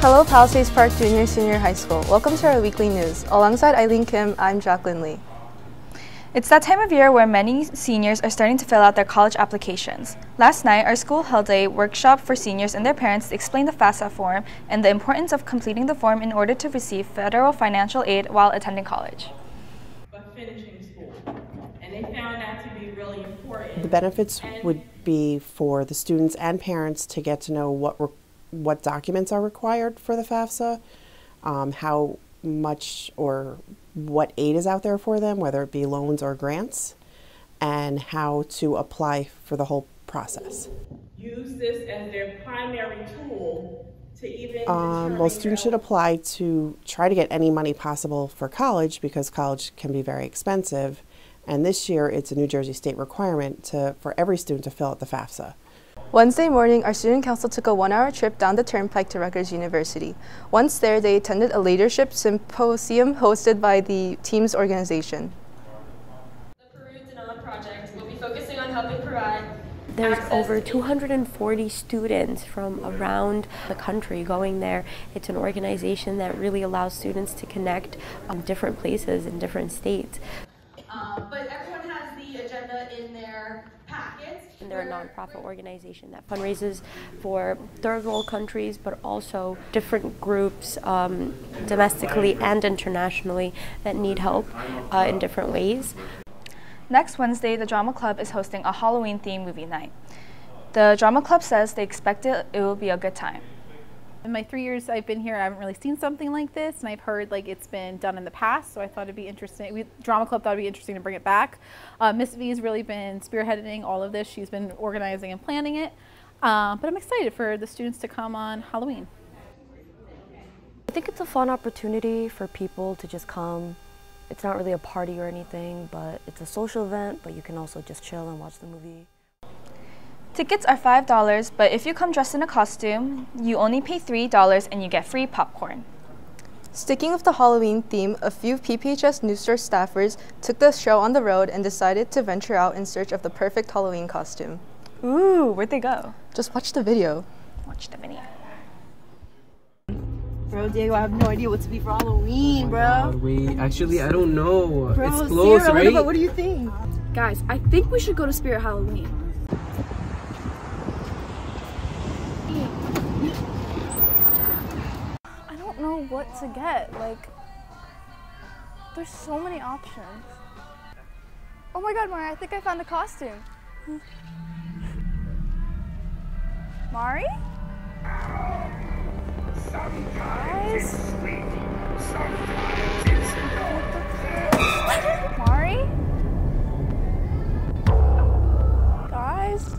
Hello Palisades Park Junior Senior High School. Welcome to our weekly news. Alongside Eileen Kim, I'm Jacqueline Lee. It's that time of year where many seniors are starting to fill out their college applications. Last night, our school held a workshop for seniors and their parents to explain the FAFSA form and the importance of completing the form in order to receive federal financial aid while attending college. But finishing school. And they found that to be really important. The benefits would be for the students and parents to get to know what what documents are required for the FAFSA, um, how much or what aid is out there for them, whether it be loans or grants, and how to apply for the whole process. Use this as their primary tool to even. Um, well, students should apply to try to get any money possible for college because college can be very expensive. And this year, it's a New Jersey state requirement to, for every student to fill out the FAFSA. Wednesday morning, our student council took a one-hour trip down the turnpike to Rutgers University. Once there, they attended a leadership symposium hosted by the team's organization. The Peru Danone project will be focusing on helping provide there's over 240 students from around the country going there. It's an organization that really allows students to connect on different places in different states. Um, but everyone has the agenda in their packets. And they're a nonprofit organization that fundraises for third world countries, but also different groups um, domestically and internationally that need help uh, in different ways. Next Wednesday, the Drama Club is hosting a Halloween themed movie night. The Drama Club says they expect it, it will be a good time. In my three years I've been here, I haven't really seen something like this, and I've heard like it's been done in the past, so I thought it'd be interesting. We, Drama Club thought it'd be interesting to bring it back. Uh, Miss V has really been spearheading all of this. She's been organizing and planning it, uh, but I'm excited for the students to come on Halloween. I think it's a fun opportunity for people to just come. It's not really a party or anything, but it's a social event, but you can also just chill and watch the movie. Tickets are $5, but if you come dressed in a costume, you only pay $3 and you get free popcorn. Sticking with the Halloween theme, a few PPHS News Source staffers took the show on the road and decided to venture out in search of the perfect Halloween costume. Ooh, where'd they go? Just watch the video. Watch the video. Bro, Diego, I have no idea what to be for Halloween, oh bro. wait, actually, I don't know. Bro, it's close, Sarah, right? What, what do you think? Guys, I think we should go to Spirit Halloween. I don't what to get. Like, there's so many options. Oh my god, Mari, I think I found a costume. Mari? Guys? Mari? Guys?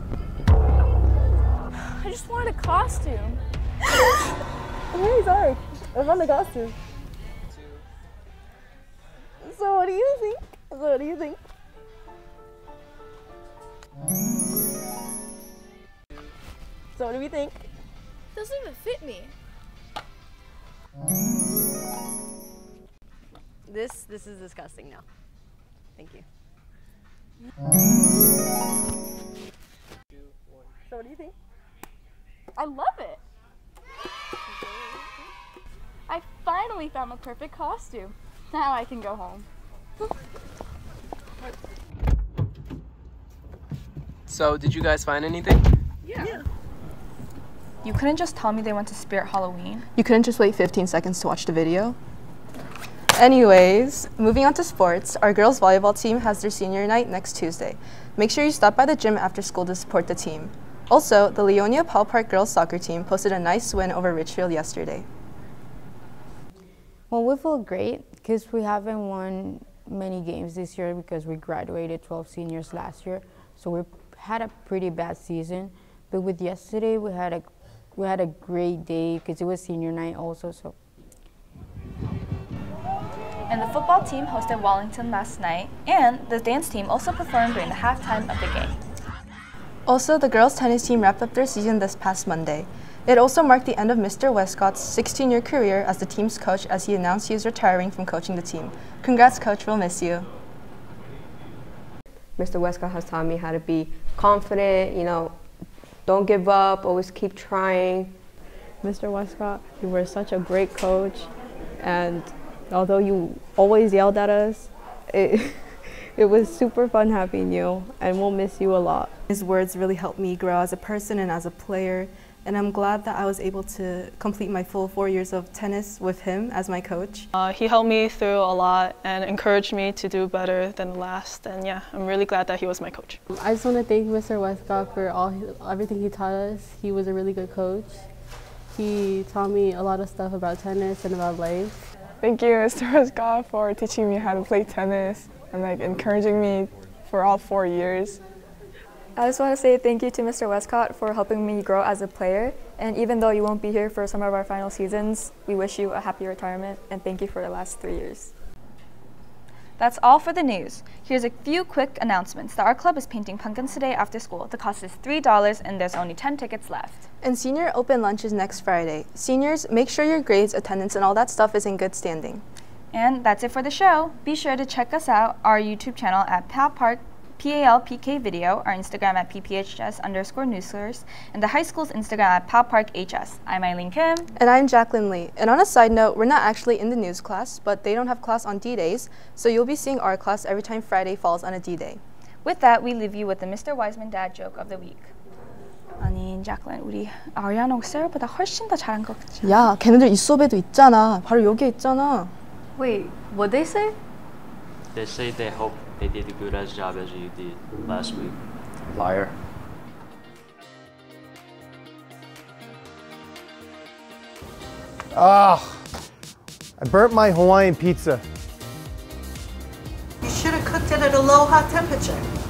I just wanted a costume. I'm really sorry. I found the costume. So what do you think? So what do you think? So what do we think? doesn't even fit me. This this is disgusting now. Thank you. Finally found the perfect costume. Now I can go home. So, did you guys find anything? Yeah. yeah. You couldn't just tell me they went to Spirit Halloween? You couldn't just wait 15 seconds to watch the video? Anyways, moving on to sports, our girls volleyball team has their senior night next Tuesday. Make sure you stop by the gym after school to support the team. Also, the Leonia Pal Park girls soccer team posted a nice win over Ridgefield yesterday. Well, we feel great because we haven't won many games this year because we graduated 12 seniors last year. So we had a pretty bad season. But with yesterday, we had a we had a great day because it was senior night also. So. And the football team hosted Wallington last night, and the dance team also performed during the halftime of the game. Also, the girls' tennis team wrapped up their season this past Monday. It also marked the end of Mr. Westcott's 16-year career as the team's coach as he announced he is retiring from coaching the team. Congrats, coach. We'll miss you. Mr. Westcott has taught me how to be confident, you know, don't give up, always keep trying. Mr. Westcott. You were such a great coach, and although you always yelled at us, it, it was super fun having you, and we'll miss you a lot. His words really helped me grow as a person and as a player, and I'm glad that I was able to complete my full four years of tennis with him as my coach. Uh, he helped me through a lot and encouraged me to do better than the last, and yeah, I'm really glad that he was my coach. I just want to thank Mr. Westcott for all everything he taught us. He was a really good coach. He taught me a lot of stuff about tennis and about life. Thank you, Mr. Westcott, for teaching me how to play tennis and like encouraging me for all four years. I just want to say thank you to Mr. Westcott for helping me grow as a player. And even though you won't be here for some of our final seasons, we wish you a happy retirement and thank you for the last three years. That's all for the news. Here's a few quick announcements. that our club is painting pumpkins today after school. The cost is $3 and there's only 10 tickets left. And senior open lunch is next Friday. Seniors, make sure your grades, attendance, and all that stuff is in good standing. And that's it for the show. Be sure to check us out, our YouTube channel at Pal Park PALPK video, our Instagram at PPHS underscore newslers, and the high school's Instagram at PalParkHS. I'm Eileen Kim. And I'm Jacqueline Lee. And on a side note, we're not actually in the news class, but they don't have class on D-days, so you'll be seeing our class every time Friday falls on a D-day. With that, we leave you with the Mr. Wiseman dad joke of the week. 아니, Jacqueline, 우리 아리아나 셀보다 훨씬 더 잘한 거 같지? 야, 걔네들 이 수업에도 있잖아. 바로 여기에 있잖아. Wait, what they say? They say they hope they did a good as job as you did last week. Liar. Ah, I burnt my Hawaiian pizza. You should have cooked it at a low hot temperature.